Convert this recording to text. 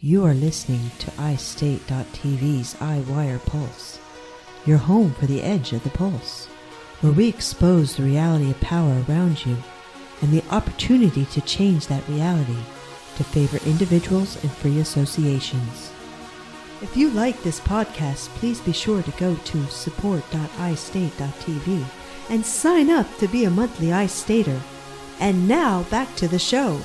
You are listening to iState.tv's iWire Pulse, your home for the edge of the pulse, where we expose the reality of power around you and the opportunity to change that reality to favor individuals and free associations. If you like this podcast, please be sure to go to support.istate.tv and sign up to be a monthly iStater. And now back to the show.